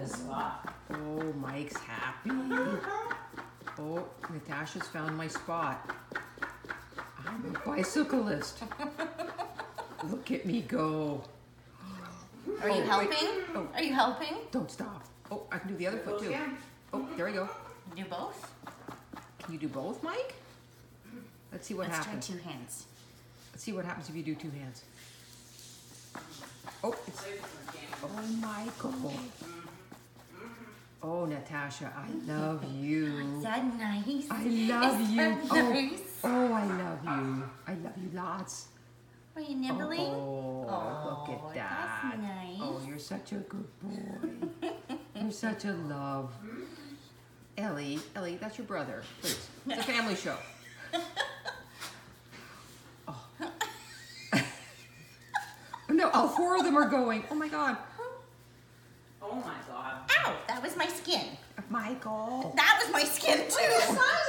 his spot. Oh, Mike's happy. Oh, Natasha's found my spot. I'm a bicyclist. Look at me go. Are you Oh, wait. helping? Oh. Are you helping? Don't stop. Oh, I can do the other foot too. again. Oh, there we go. Do both? Can you do both, Mike? Let's see what happens. Let's happens. try two hands. Let's see what happens if you do two hands. Oh, it's, oh, Michael. Mm. Oh, Natasha, I love you. Is that nice? I love Is you. that Oh, nice? oh, I love you. I love you lots. Are you nibbling? Oh, look Oh, at that's that. nice. Oh, you're such a good boy. you're such a love. Ellie, Ellie, that's your brother. Please. It's a family show. Oh. no, all four of them are going. Oh my God. Oh my god my skin. Michael. That was my skin too.